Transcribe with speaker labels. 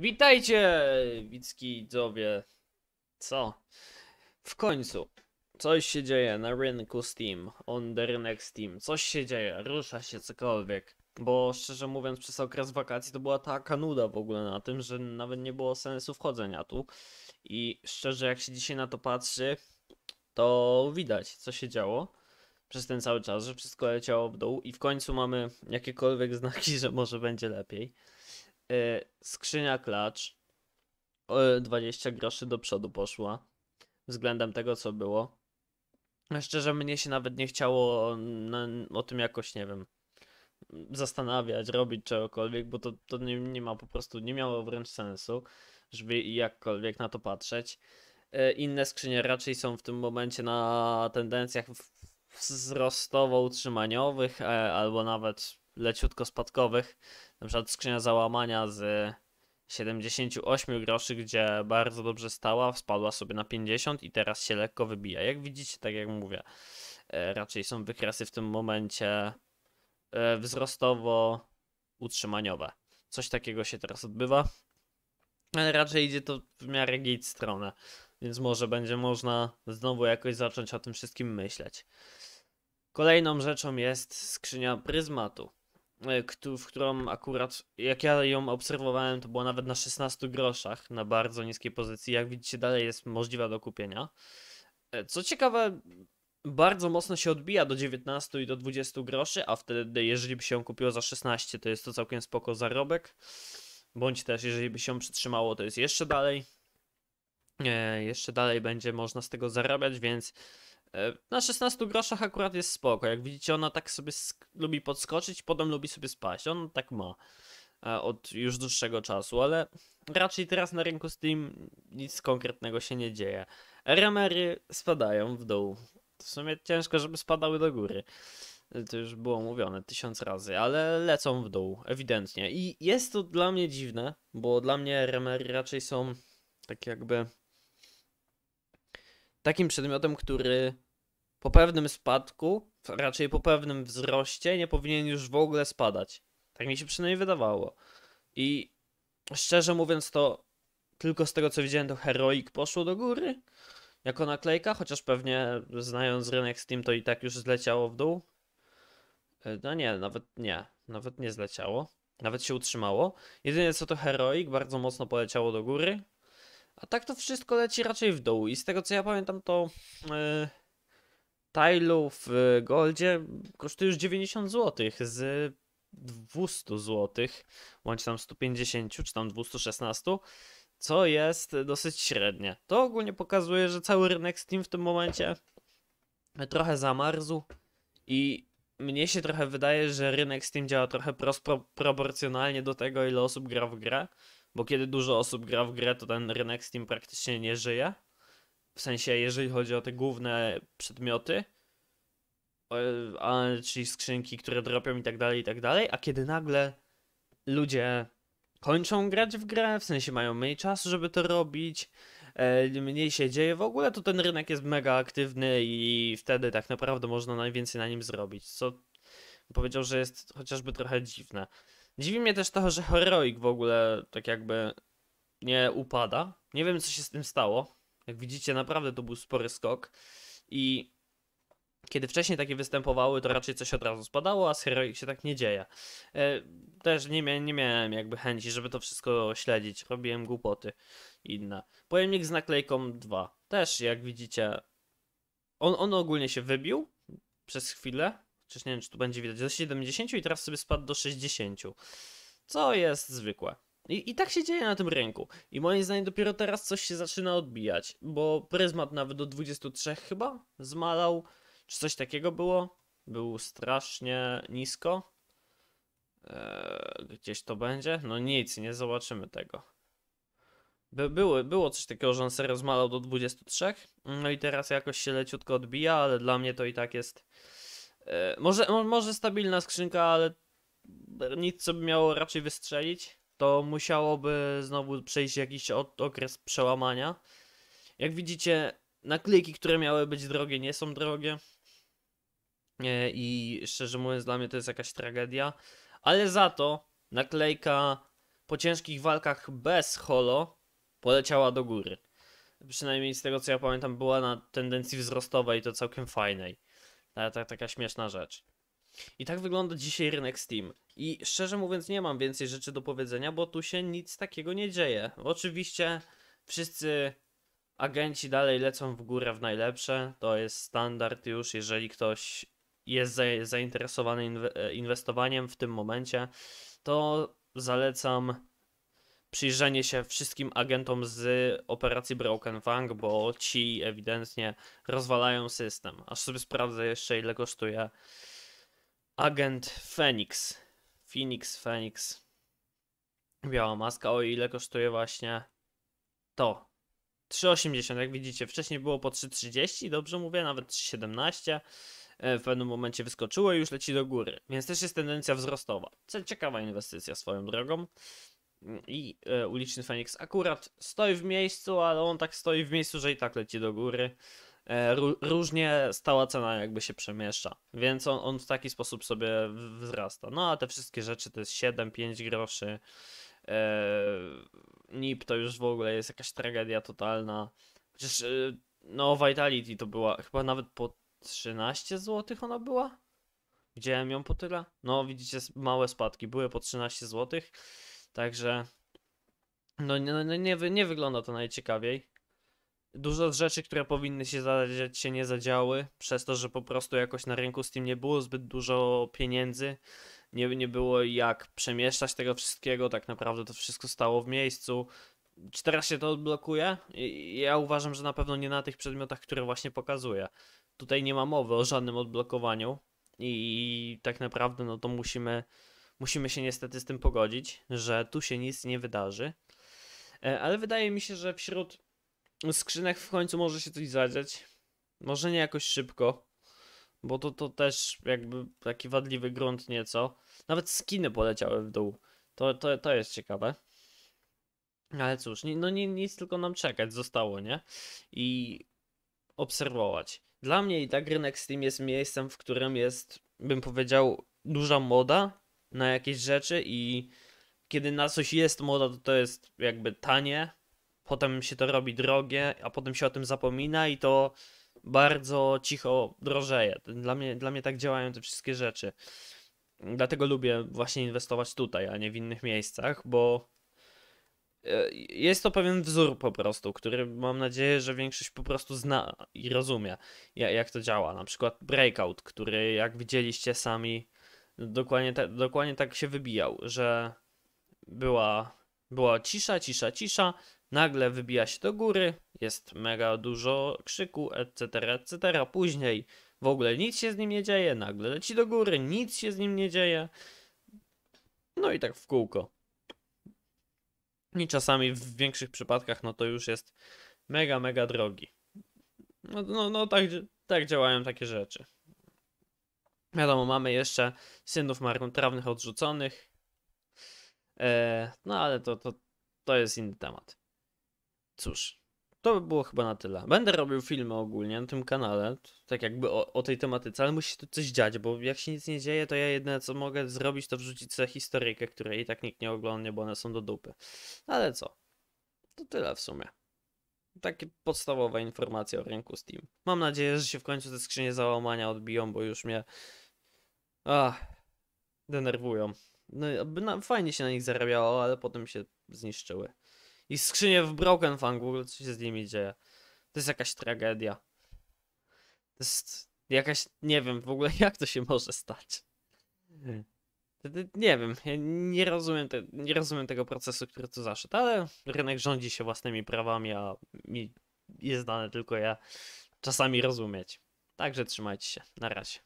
Speaker 1: Witajcie, widzowie. Co? W końcu. Coś się dzieje na rynku Steam, on the rynek Steam. Coś się dzieje, rusza się cokolwiek. Bo szczerze mówiąc, przez okres wakacji to była taka nuda w ogóle na tym, że nawet nie było sensu wchodzenia tu. I szczerze, jak się dzisiaj na to patrzy, to widać, co się działo przez ten cały czas, że wszystko leciało w dół i w końcu mamy jakiekolwiek znaki, że może będzie lepiej. E, skrzynia klacz o 20 groszy do przodu poszła względem tego, co było. A Szczerze, mnie się nawet nie chciało na, o tym jakoś, nie wiem, zastanawiać, robić czegokolwiek, bo to, to nie, nie ma po prostu, nie miało wręcz sensu, żeby jakkolwiek na to patrzeć. E, Inne skrzynie raczej są w tym momencie na tendencjach wzrostowo-utrzymaniowych, e, albo nawet leciutko spadkowych. Na przykład skrzynia załamania z 78 groszy, gdzie bardzo dobrze stała, spadła sobie na 50 i teraz się lekko wybija. Jak widzicie, tak jak mówię, e, raczej są wykresy w tym momencie e, wzrostowo-utrzymaniowe. Coś takiego się teraz odbywa, ale raczej idzie to w miarę git stronę, więc może będzie można znowu jakoś zacząć o tym wszystkim myśleć. Kolejną rzeczą jest skrzynia pryzmatu w którą akurat, jak ja ją obserwowałem, to było nawet na 16 groszach, na bardzo niskiej pozycji. Jak widzicie, dalej jest możliwa do kupienia. E, Co ciekawe, bardzo mocno się odbija do 19 i do 20 groszy, a wtedy, jeżeli by się ją kupiło za 16, to jest to całkiem spoko zarobek. Bądź też, jeżeli by się przytrzymało, to jest jeszcze dalej. E, jeszcze dalej będzie można z tego zarabiać, więc E, Na 16 groszach akurat jest spoko. Jak widzicie, ona tak sobie lubi podskoczyć, potem lubi sobie spaść. On tak ma e, od już dłuższego czasu, ale raczej teraz na rynku Steam nic konkretnego się nie dzieje. RMR-y spadają w dół. W sumie ciężko, żeby spadały do góry. E, To już było mówione tysiąc razy, ale lecą w dół, ewidentnie. I jest to dla mnie dziwne, bo dla mnie RMR raczej są tak jakby takim przedmiotem, który po pewnym spadku, raczej po pewnym wzroście, nie powinien już w ogóle spadać. Tak mi się przynajmniej wydawało. I szczerze mówiąc, to tylko z tego co widziałem, to Heroic poszło do góry jako naklejka, chociaż pewnie znając rynek Steam, to i tak już zleciało w dół. E, No nie, nawet nie, nawet nie zleciało. Nawet się utrzymało. Jedynie co to Heroic bardzo mocno poleciało do góry. A tak to wszystko leci raczej w dół. I z tego co ja pamiętam, to yy, Tailu w Goldzie kosztuje już 90 zł z 200 zł, bądź tam 150 czy tam 216, co jest dosyć średnie. To ogólnie pokazuje, że cały rynek Steam w tym momencie trochę zamarzł i mnie się trochę wydaje, że rynek Steam działa trochę proporcjonalnie do tego, ile osób gra w grę, bo kiedy dużo osób gra w grę, to ten rynek Steam praktycznie nie żyje. W sensie, jeżeli chodzi o te główne przedmioty, e, czyli skrzynki, które dropią i tak dalej, i tak dalej, a kiedy nagle ludzie kończą grać w grę, w sensie mają mniej czasu, żeby to robić, e, mniej się dzieje w ogóle, to ten rynek jest mega aktywny i wtedy tak naprawdę można najwięcej na nim zrobić, co powiedział, że jest chociażby trochę dziwne. Dziwi mnie też to, że Heroic w ogóle tak jakby nie upada. Nie wiem, co się z tym stało. Jak widzicie, naprawdę to był spory skok. I kiedy wcześniej takie występowały, to raczej coś od razu spadało, a z Heroic się tak nie dzieje. E, też nie, mia nie miałem jakby chęci, żeby to wszystko śledzić. Robiłem głupoty inne. Pojemnik z naklejką 2. Też, jak widzicie, on, on ogólnie się wybił przez chwilę. Chociaż nie wiem, czy tu będzie widać. Do 70 i teraz sobie spadł do 60. Co jest zwykłe. I, I tak się dzieje na tym rynku. I moim zdaniem dopiero teraz coś się zaczyna odbijać, bo pryzmat nawet do 23 chyba zmalał, czy coś takiego było. Był strasznie nisko. Eee, gdzieś to będzie? No nic, nie zobaczymy tego. By, były, było coś takiego, że on serio zmalał do 23. No i teraz jakoś się leciutko odbija, ale dla mnie to i tak jest. E, może, mo- może stabilna skrzynka, ale nic co by miało raczej wystrzelić to musiałoby znowu przejść jakiś okres przełamania. Jak widzicie, naklejki, które miały być drogie, nie są drogie. E, I szczerze mówiąc, dla mnie to jest jakaś tragedia. Ale za to naklejka po ciężkich walkach bez holo poleciała do góry. Przynajmniej z tego co ja pamiętam, była na tendencji wzrostowej, to całkiem fajnej. Ta, ta, taka śmieszna rzecz. I tak wygląda dzisiaj rynek Steam. I szczerze mówiąc, nie mam więcej rzeczy do powiedzenia, bo tu się nic takiego nie dzieje. Oczywiście wszyscy agenci dalej lecą w górę w najlepsze. To jest standard już, jeżeli ktoś jest za, zainteresowany e, inwestowaniem w tym momencie, to zalecam przyjrzenie się wszystkim agentom z operacji Broken Fang, bo ci ewidentnie rozwalają system. Aż sobie sprawdzę jeszcze ile kosztuje agent Phoenix. Phoenix, Phoenix. Biała maska, o ile kosztuje właśnie to. 3,80, jak widzicie, wcześniej było po 3,30, dobrze mówię, nawet 3,17. E, w pewnym momencie wyskoczyło i już leci do góry, więc też jest tendencja wzrostowa. Ciekawa inwestycja swoją drogą. I e, uliczny Fenix akurat stoi w miejscu, ale on tak stoi w miejscu, że i tak leci do góry. E, różnie stała cena jakby się przemieszcza, więc on, on w taki sposób sobie wzrasta. No a te wszystkie rzeczy to jest 7-5 groszy. E, NIP to już w ogóle jest jakaś tragedia totalna. Chociaż e, no Vitality to była chyba nawet po 13 zł ona była? Widziałem ją po tyle? No widzicie małe spadki, były po 13 zł. Także no, no, nie, nie wygląda to najciekawiej. Dużo rzeczy, które powinny się zadziać, się nie zadziały, przez to, że po prostu jakoś na rynku Steam nie było zbyt dużo pieniędzy, nie, nie było jak przemieszczać tego wszystkiego, tak naprawdę to wszystko stało w miejscu. Czy teraz się to odblokuje? Ja uważam, że na pewno nie na tych przedmiotach, które właśnie pokazuję. Tutaj nie ma mowy o żadnym odblokowaniu i tak naprawdę no to musimy musimy się niestety z tym pogodzić, że tu się nic nie wydarzy. E, ale wydaje mi się, że wśród skrzynek w końcu może się coś zadziać. Może nie jakoś szybko, bo to, to też jakby taki wadliwy grunt nieco. Nawet skiny poleciały w dół. To, to, to jest ciekawe. Ale cóż, no nic tylko nam czekać zostało, nie? I obserwować. Dla mnie i tak rynek Steam jest miejscem, w którym jest, bym powiedział, duża moda na jakieś rzeczy i kiedy na coś jest moda, to to jest jakby tanie, potem się to robi drogie, a potem się o tym zapomina i to bardzo cicho drożeje. Dla mnie, dla mnie tak działają te wszystkie rzeczy. Dlatego lubię właśnie inwestować tutaj, a nie w innych miejscach, bo e, jest to pewien wzór po prostu, który mam nadzieję, że większość po prostu zna i rozumie, jak to działa. Na przykład Breakout, który jak widzieliście sami dokładnie, ta, dokładnie tak się wybijał, że była, była cisza, cisza, cisza, nagle wybija się do góry, jest mega dużo krzyku, etc., etc. Później w ogóle nic się z nim nie dzieje, nagle leci do góry, nic się z nim nie dzieje. No i tak w kółko. I czasami w większych przypadkach, no to już jest mega, mega drogi. No, no, no tak, tak działają takie rzeczy. Wiadomo, mamy jeszcze synów marnotrawnych odrzuconych. E, no ale to, to, to jest inny temat. Cóż, to by było chyba na tyle. Będę robił filmy ogólnie na tym kanale, tak jakby o, o tej tematyce, ale musi tu coś dziać, bo jak się nic nie dzieje, to ja jedyne co mogę zrobić, to wrzucić sobie historyjkę, której i tak nikt nie oglądnie, bo one są do dupy. Ale co? To tyle w sumie. Takie podstawowe informacje o rynku Steam. Mam nadzieję, że się w końcu te skrzynie załamania odbiją, bo już mnie Ach, denerwują. No, fajnie się na nich zarabiało, ale potem się zniszczyły. I skrzynie w Broken Fang, w ogóle co się z nimi dzieje? To jest jakaś tragedia. To jest jakaś, nie wiem w ogóle jak to się może stać. Nie wiem, ja nie rozumiem, te, nie rozumiem tego procesu, który tu zaszedł, ale rynek rządzi się własnymi prawami, a mi jest dane tylko ja czasami rozumieć. Także trzymajcie się. Na razie.